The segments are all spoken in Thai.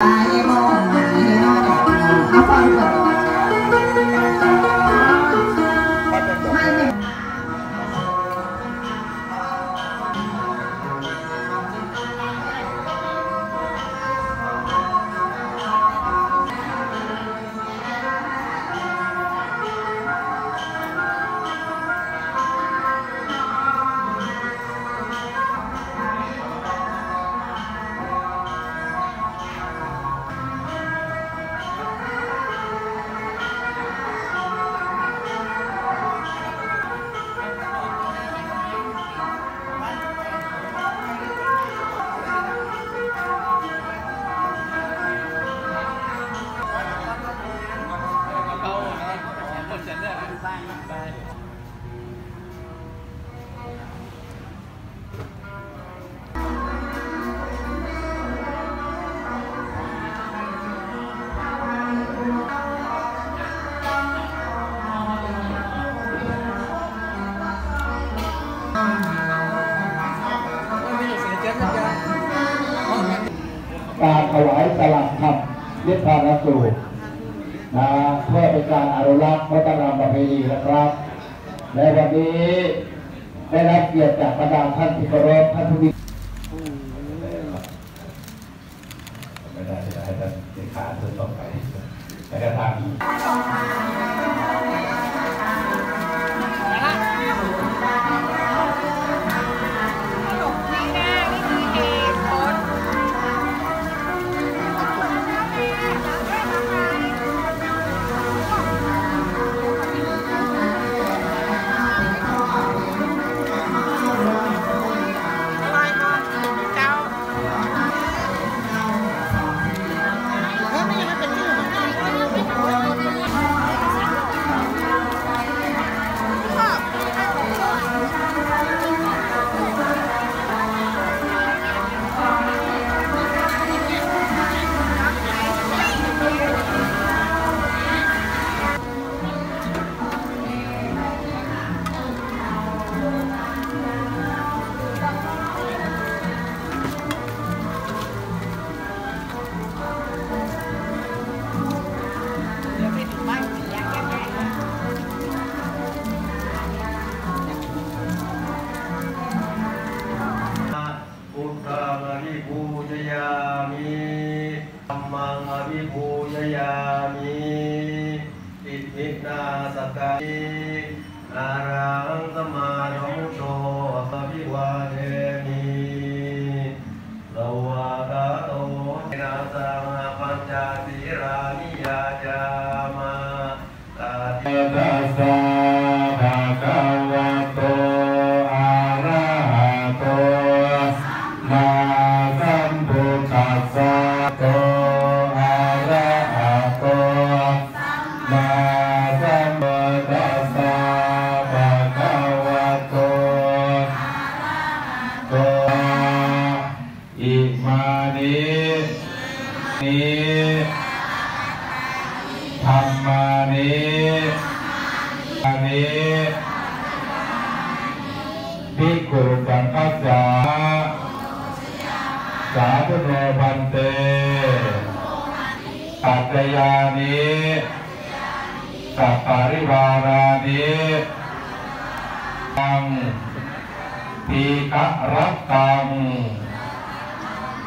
Bye. การถวายสลักธรรมนิพพานสูตรนะเพื่อเป็นการอนุรักษ์วัฒนธรรมประเพณีนะครับในวันนี้ได้รับเกียรติจากประดาท่านพิการท่านผู้มีไม่ได้จะให้ท่านเลขาเพื่อต่อไปแต่ก็ทาง ภิปูชยามิธรรมังอภิภูชยามิอิทินาสกามิอารัง มานินิธรรมานิอันนี้พิกขุสังฆสาสาธุโนพันเตปัจจยานิสัปปาริวารานิตังทีฆะรัตตัง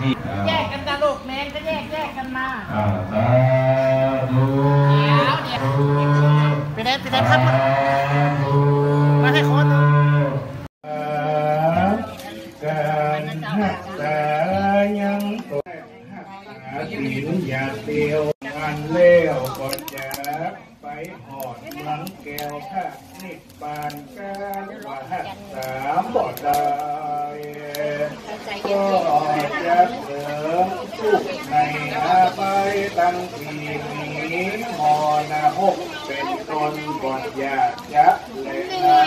ทีแยกกันจ้ะลูกแมงก็แยกแยกกันมาอาสาธุเดี๋ยวเดี๋ยวไปได้ไปได้พัดมามาให้คนการหักษายังตกหาสินอยาเดียวอันเลี้ยวก็จะไปหอดหลังแก้วพระนิพพานการว่าหักษาบ่ได้ก็ เสริมสุขในอาไปตั้งทีนี้มอนาหกเป็นตนก่อนอยาจะเลยนะ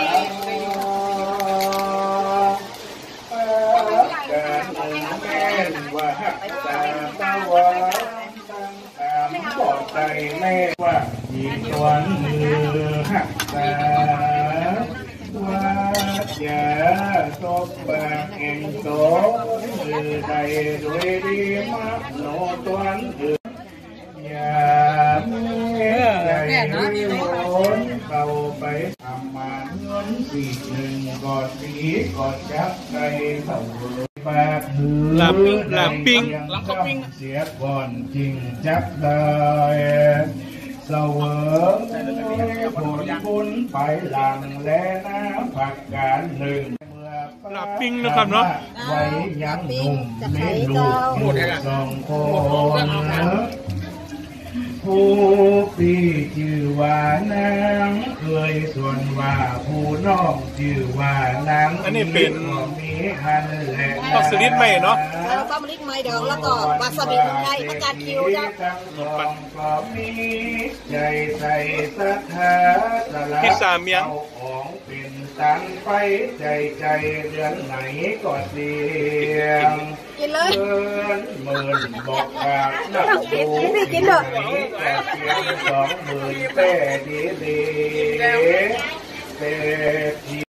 การเงินแม่นว่าหักตาตะวันตั้งตามบอใจแม่ว่ามีตวนมือหักตา ว่าเจยาตบปากแห่งโตมือใดด้วยดีมักโนตวนอืออย่ามีใจโอน เข้าไปทำมาเงินสี่หนึ่งกอดสีกอดจับใจเท่าเบอร์ปากหือลาปิ้งลาปิ้งหลังเขาปิ้งเสียก่อนจริงจับได้เสวยผลบุญไปหลังและน้ำผักการหนึ่งลาปิ้งนะครับเนาะไว้ยังหนุ่มไม่ลูกอยู่สองคนผู้พี่ชื่อว่านางเคยส่วนว่าผู้น้องชื่อว่านางอันนี้เป็น มีหันแหละออกสลิดไหมเนาะแล้วก็มะลิไม้ดองแล้วก็วาซาบิไทยอาจารย์คิวจ้ะปันก็มีใจใส่ศรัทธาสละพิซซ่าเมียงอาของเป็นตังไปใจใจเดือนไหนก็เสียงกินเลยเมินหมื่นบอกกาบนักดูนี่กินเถอะแต่เพียงสองหมื่นแต่ดีดีแต่ที่